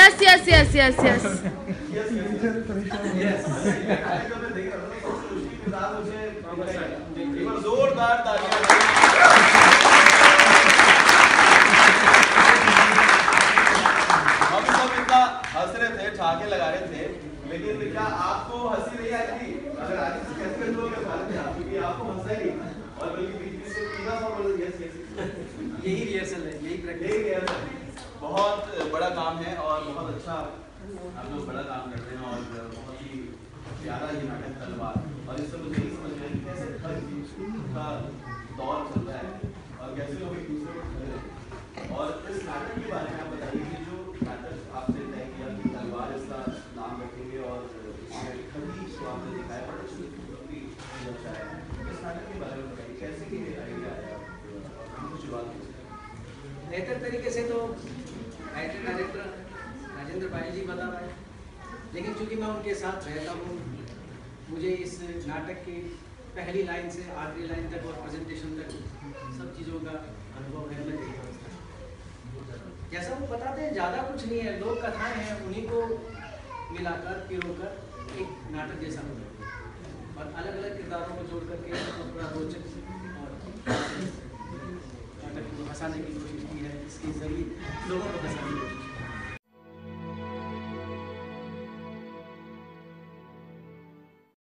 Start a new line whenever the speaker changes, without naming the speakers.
Yes yes yes
जोरदार तालियाँ हम सब इतना हंस रहे थे ठाके लगा रहे थे लेकिन क्या आपको हँसी नहीं आ रही थी अगर से कैसे आपको हंसा ही और बल्कि बीच बीच से तीना सा यस यस
यही रिहर्सल है। यही प्रैक्टिस
यही है। सर। बहुत बड़ा काम है और बहुत अच्छा आप लोग बड़ा काम करते हैं और बहुत ही प्यारा ये नाटक तलवार और इससे मुझे यही समझ में कैसे हर चीज़ का दौर चल रहा है और कैसे लोग एक दूसरे को खड़े हैं। और इस नाटक के बारे में आप बताइए कि जो नाटक आपने तय किया कि तलवार इसका नाम रखेंगे और खड़ी को आपने दिखाया प्रोडक्शन भी अच्छा है इस नाटक के बारे में बताइए, कैसे ये आइडिया आया? शुरुआत
बेहतर तरीके से तो राइटर डायरेक्टर राजेंद्र भाई जी बता रहे लेकिन चूँकि मैं उनके साथ रहता हूँ, मुझे इस नाटक की पहली लाइन से आखिरी लाइन तक और प्रेजेंटेशन तक सब चीज़ों का अनुभव है, मैं जैसा वो बताते हैं, ज़्यादा कुछ नहीं है। लोक कथाएँ हैं, उन्हीं को मिलाकर, पिरोकर एक नाटक जैसा हो और अलग अलग किरदारों को जोड़ करके थोड़ा रोचक और नाटक को हंसाने की कोशिश की है। इसके ज़रिए लोगों को